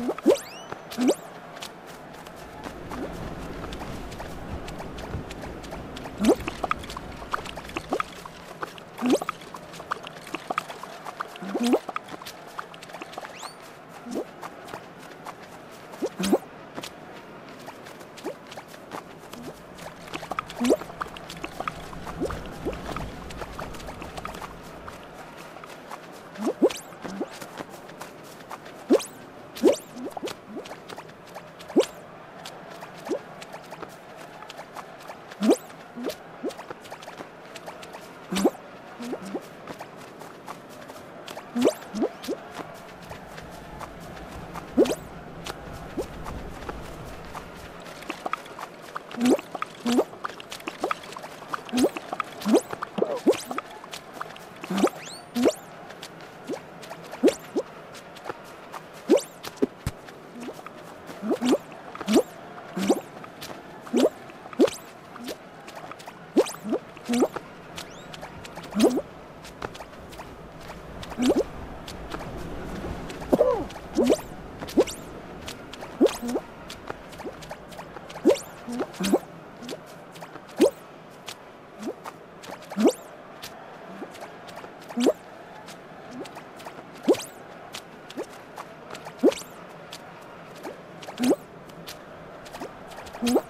Ooh, ooh,